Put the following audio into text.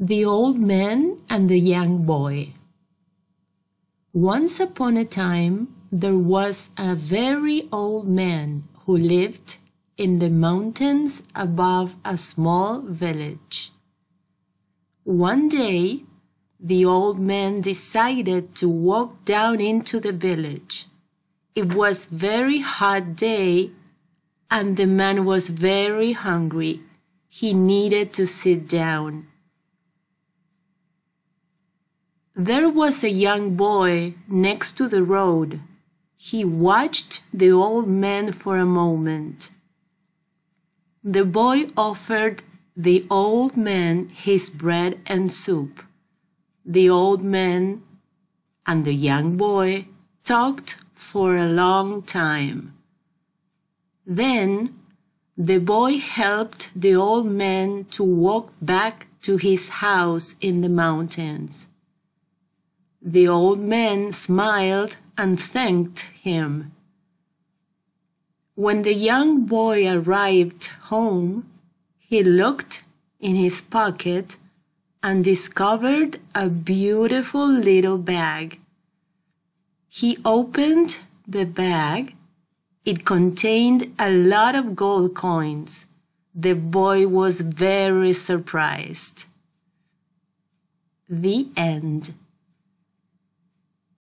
The Old Man and the Young Boy Once upon a time there was a very old man who lived in the mountains above a small village. One day, the old man decided to walk down into the village. It was very hot day and the man was very hungry. He needed to sit down. There was a young boy next to the road. He watched the old man for a moment. The boy offered the old man his bread and soup. The old man and the young boy talked for a long time. Then the boy helped the old man to walk back to his house in the mountains. The old man smiled and thanked him. When the young boy arrived home, he looked in his pocket and discovered a beautiful little bag. He opened the bag. It contained a lot of gold coins. The boy was very surprised. The end.